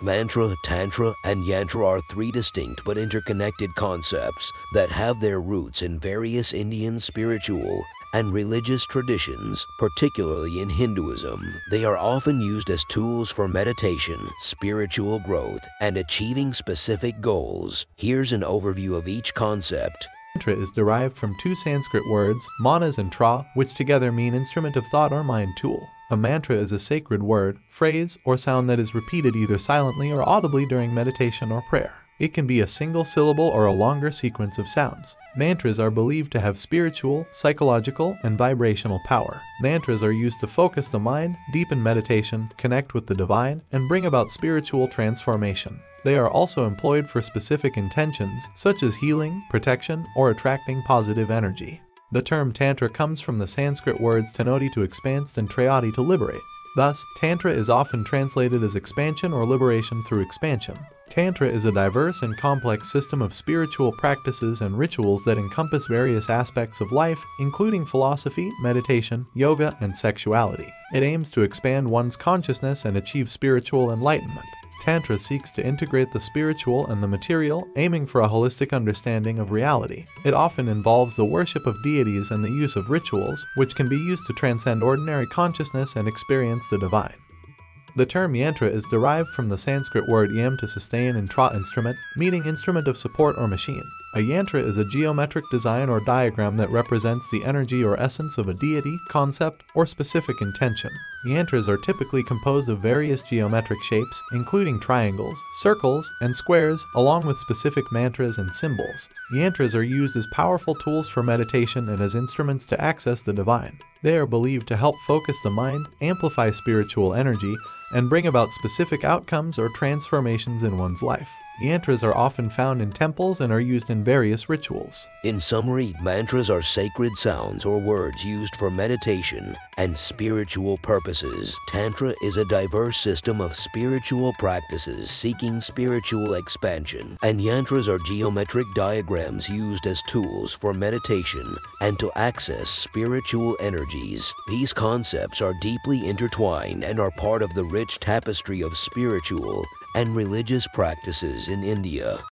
Mantra, Tantra, and Yantra are three distinct but interconnected concepts that have their roots in various Indian spiritual and religious traditions, particularly in Hinduism. They are often used as tools for meditation, spiritual growth, and achieving specific goals. Here's an overview of each concept. Mantra is derived from two Sanskrit words, manas and tra, which together mean instrument of thought or mind tool. A mantra is a sacred word, phrase, or sound that is repeated either silently or audibly during meditation or prayer. It can be a single syllable or a longer sequence of sounds. Mantras are believed to have spiritual, psychological, and vibrational power. Mantras are used to focus the mind, deepen meditation, connect with the divine, and bring about spiritual transformation. They are also employed for specific intentions, such as healing, protection, or attracting positive energy. The term Tantra comes from the Sanskrit words tanoti to expand and trayati to liberate. Thus, Tantra is often translated as expansion or liberation through expansion. Tantra is a diverse and complex system of spiritual practices and rituals that encompass various aspects of life, including philosophy, meditation, yoga, and sexuality. It aims to expand one's consciousness and achieve spiritual enlightenment. Tantra seeks to integrate the spiritual and the material, aiming for a holistic understanding of reality. It often involves the worship of deities and the use of rituals, which can be used to transcend ordinary consciousness and experience the divine. The term yantra is derived from the Sanskrit word yam to sustain and tra instrument, meaning instrument of support or machine. A yantra is a geometric design or diagram that represents the energy or essence of a deity, concept, or specific intention. Yantras are typically composed of various geometric shapes, including triangles, circles, and squares, along with specific mantras and symbols. Yantras are used as powerful tools for meditation and as instruments to access the divine. They are believed to help focus the mind, amplify spiritual energy, and bring about specific outcomes or transformations in one's life. Yantras are often found in temples and are used in various rituals. In summary, mantras are sacred sounds or words used for meditation and spiritual purposes. Tantra is a diverse system of spiritual practices seeking spiritual expansion, and yantras are geometric diagrams used as tools for meditation and to access spiritual energies. These concepts are deeply intertwined and are part of the rich tapestry of spiritual and religious practices in India.